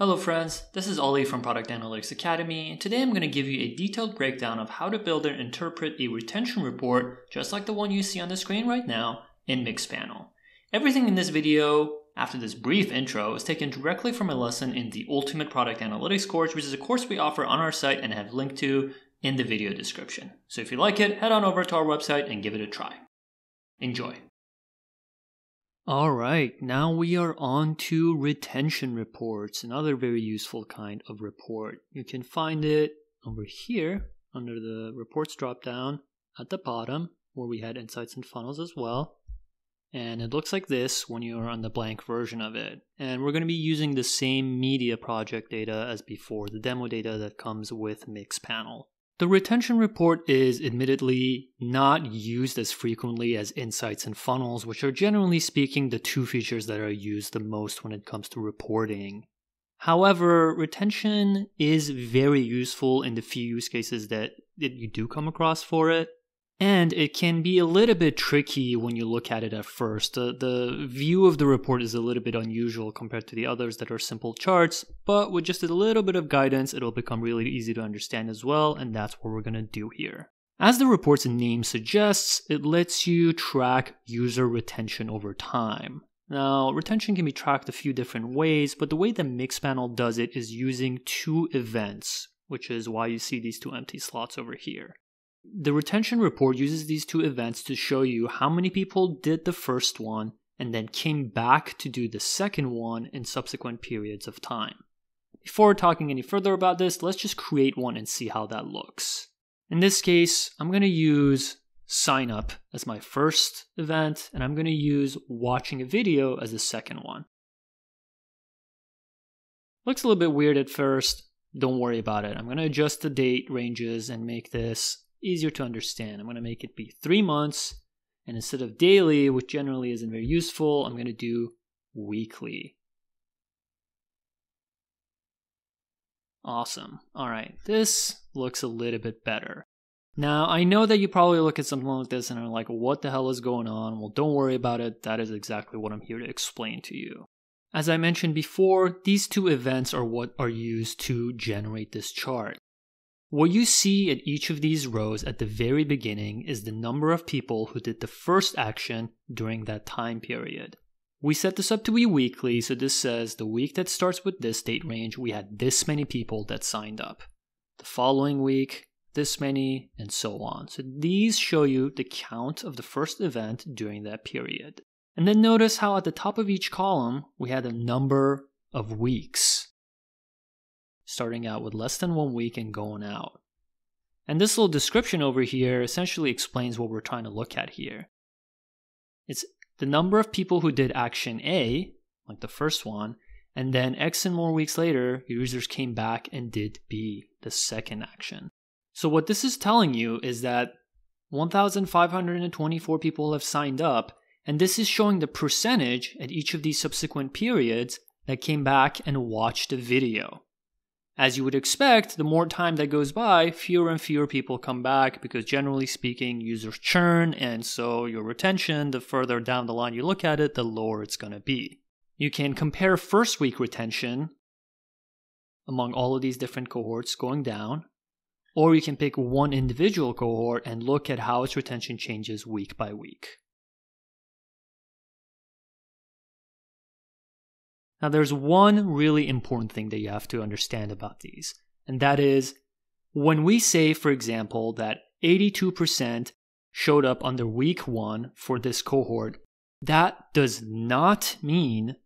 Hello friends, this is Ollie from Product Analytics Academy, and today I'm going to give you a detailed breakdown of how to build and interpret a retention report, just like the one you see on the screen right now, in Mixpanel. Everything in this video, after this brief intro, is taken directly from a lesson in the Ultimate Product Analytics course, which is a course we offer on our site and have linked to in the video description. So if you like it, head on over to our website and give it a try. Enjoy. All right, now we are on to retention reports, another very useful kind of report. You can find it over here under the reports dropdown at the bottom where we had insights and funnels as well. And it looks like this when you're on the blank version of it. And we're going to be using the same media project data as before, the demo data that comes with Mixpanel. The retention report is admittedly not used as frequently as insights and funnels, which are generally speaking the two features that are used the most when it comes to reporting. However, retention is very useful in the few use cases that, that you do come across for it. And it can be a little bit tricky when you look at it at first. The, the view of the report is a little bit unusual compared to the others that are simple charts, but with just a little bit of guidance, it'll become really easy to understand as well, and that's what we're gonna do here. As the report's name suggests, it lets you track user retention over time. Now, retention can be tracked a few different ways, but the way the Mixpanel does it is using two events, which is why you see these two empty slots over here. The retention report uses these two events to show you how many people did the first one and then came back to do the second one in subsequent periods of time. Before talking any further about this, let's just create one and see how that looks. In this case, I'm going to use sign up as my first event, and I'm going to use watching a video as the second one. Looks a little bit weird at first. Don't worry about it. I'm going to adjust the date ranges and make this easier to understand. I'm going to make it be three months, and instead of daily, which generally isn't very useful, I'm going to do weekly. Awesome. All right, this looks a little bit better. Now, I know that you probably look at something like this and are like, what the hell is going on? Well, don't worry about it. That is exactly what I'm here to explain to you. As I mentioned before, these two events are what are used to generate this chart. What you see at each of these rows at the very beginning is the number of people who did the first action during that time period. We set this up to be weekly, so this says the week that starts with this date range, we had this many people that signed up. The following week, this many, and so on. So these show you the count of the first event during that period. And then notice how at the top of each column, we had a number of weeks starting out with less than one week and going out. And this little description over here essentially explains what we're trying to look at here. It's the number of people who did action A, like the first one, and then X and more weeks later, users came back and did B, the second action. So what this is telling you is that 1,524 people have signed up, and this is showing the percentage at each of these subsequent periods that came back and watched the video. As you would expect, the more time that goes by, fewer and fewer people come back because generally speaking, users churn, and so your retention, the further down the line you look at it, the lower it's going to be. You can compare first week retention among all of these different cohorts going down, or you can pick one individual cohort and look at how its retention changes week by week. Now, there's one really important thing that you have to understand about these, and that is when we say, for example, that 82% showed up under week one for this cohort, that does not mean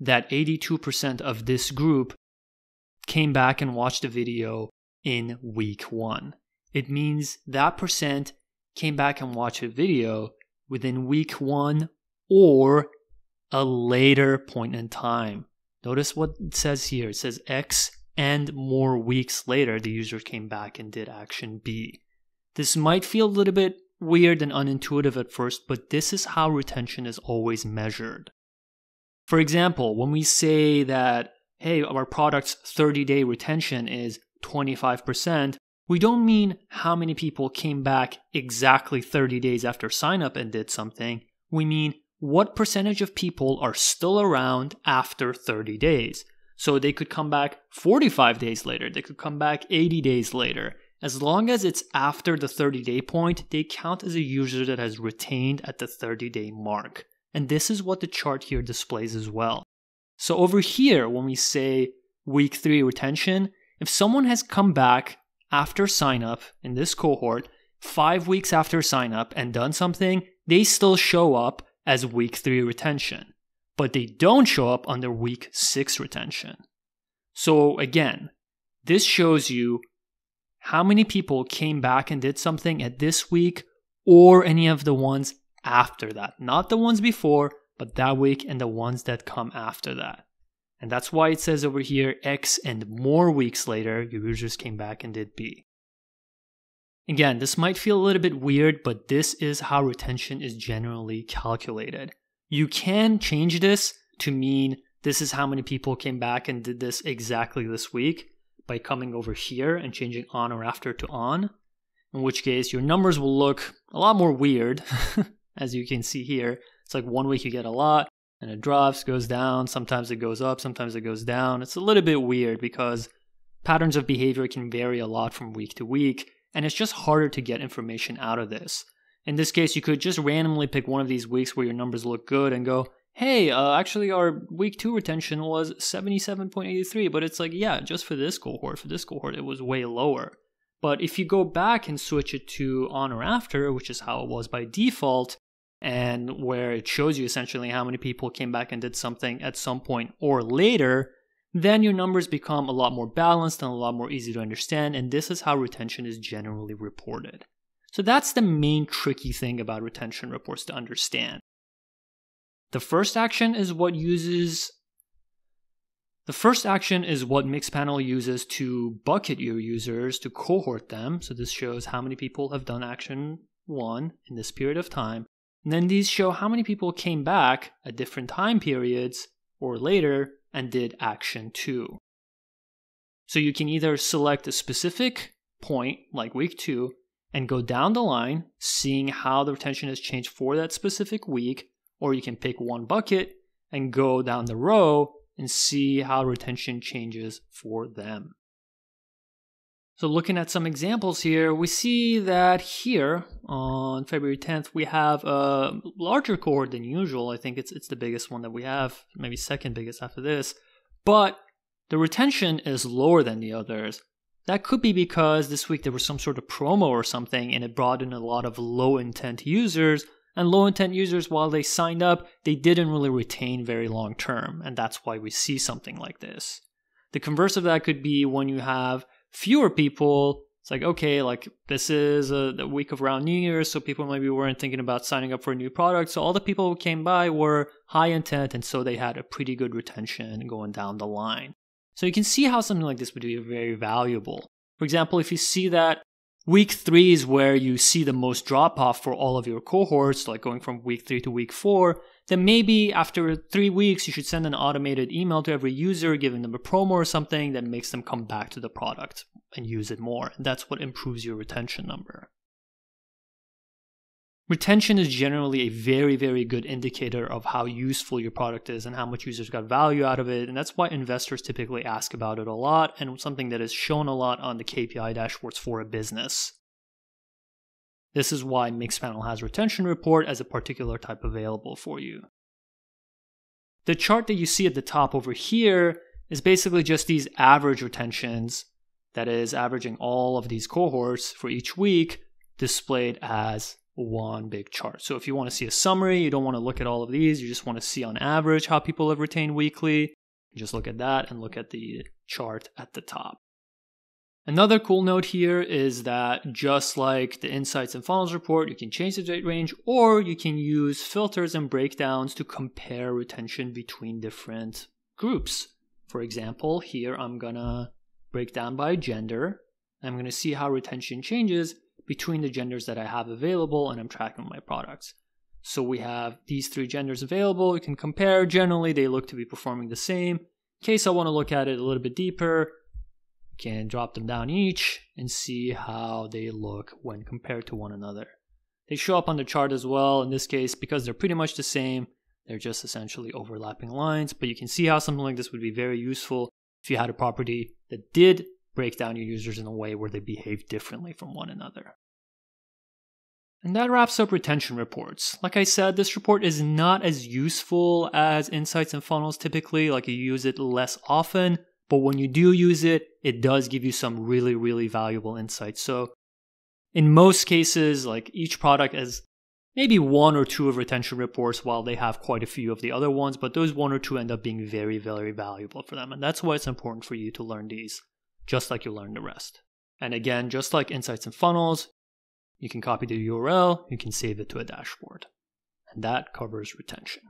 that 82% of this group came back and watched the video in week one. It means that percent came back and watched a video within week one or a later point in time. Notice what it says here. It says X and more weeks later, the user came back and did action B. This might feel a little bit weird and unintuitive at first, but this is how retention is always measured. For example, when we say that, hey, our product's 30 day retention is 25%, we don't mean how many people came back exactly 30 days after sign up and did something. We mean what percentage of people are still around after 30 days. So they could come back 45 days later, they could come back 80 days later. As long as it's after the 30 day point, they count as a user that has retained at the 30 day mark. And this is what the chart here displays as well. So over here, when we say week three retention, if someone has come back after sign up in this cohort, five weeks after sign up and done something, they still show up as week three retention, but they don't show up under week six retention. So again, this shows you how many people came back and did something at this week or any of the ones after that. Not the ones before, but that week and the ones that come after that. And that's why it says over here X and more weeks later, your users came back and did B. Again, this might feel a little bit weird, but this is how retention is generally calculated. You can change this to mean this is how many people came back and did this exactly this week by coming over here and changing on or after to on, in which case your numbers will look a lot more weird, as you can see here. It's like one week you get a lot, and it drops, goes down. Sometimes it goes up, sometimes it goes down. It's a little bit weird because patterns of behavior can vary a lot from week to week, and it's just harder to get information out of this. In this case, you could just randomly pick one of these weeks where your numbers look good and go, hey, uh, actually, our week two retention was 77.83, but it's like, yeah, just for this cohort, for this cohort, it was way lower. But if you go back and switch it to on or after, which is how it was by default, and where it shows you essentially how many people came back and did something at some point or later, then your numbers become a lot more balanced and a lot more easy to understand. And this is how retention is generally reported. So that's the main tricky thing about retention reports to understand. The first action is what uses the first action is what Mixpanel uses to bucket your users to cohort them. So this shows how many people have done action 1 in this period of time. And then these show how many people came back at different time periods or later and did action 2. So you can either select a specific point, like week 2, and go down the line, seeing how the retention has changed for that specific week, or you can pick one bucket and go down the row and see how retention changes for them. So looking at some examples here, we see that here on February 10th, we have a larger cohort than usual. I think it's, it's the biggest one that we have, maybe second biggest after this. But the retention is lower than the others. That could be because this week there was some sort of promo or something and it brought in a lot of low intent users. And low intent users, while they signed up, they didn't really retain very long term. And that's why we see something like this. The converse of that could be when you have fewer people, it's like, okay, like this is a, week of around New Year's, so people maybe weren't thinking about signing up for a new product. So all the people who came by were high intent, and so they had a pretty good retention going down the line. So you can see how something like this would be very valuable. For example, if you see that week three is where you see the most drop off for all of your cohorts, like going from week three to week four, then maybe after three weeks, you should send an automated email to every user, giving them a promo or something that makes them come back to the product and use it more. And that's what improves your retention number. Retention is generally a very, very good indicator of how useful your product is and how much users got value out of it. And that's why investors typically ask about it a lot and something that is shown a lot on the KPI dashboards for a business. This is why Mixpanel has retention report as a particular type available for you. The chart that you see at the top over here is basically just these average retentions, that is, averaging all of these cohorts for each week displayed as one big chart. So if you want to see a summary, you don't want to look at all of these, you just want to see on average how people have retained weekly, just look at that and look at the chart at the top. Another cool note here is that just like the Insights and Funnels report, you can change the date range or you can use filters and breakdowns to compare retention between different groups. For example, here I'm gonna break down by gender. I'm gonna see how retention changes between the genders that I have available and I'm tracking my products. So we have these three genders available. You can compare. Generally, they look to be performing the same. In case I want to look at it a little bit deeper, can drop them down each and see how they look when compared to one another. They show up on the chart as well. In this case, because they're pretty much the same, They're just essentially overlapping lines, but you can see how something like this would be very useful if you had a property that did break down your users in a way where they behave differently from one another. And that wraps up retention reports. Like I said, this report is not as useful as insights and funnels typically, like you use it less often, but when you do use it, it does give you some really, really valuable insights. So in most cases, like each product has maybe one or two of retention reports while they have quite a few of the other ones, but those one or two end up being very, very valuable for them. And that's why it's important for you to learn these, just like you learn the rest. And again, just like insights and funnels, you can copy the URL, you can save it to a dashboard. And that covers retention.